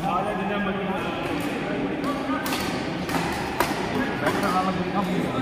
आले দিবেন বক